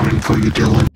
coming for you, Dylan.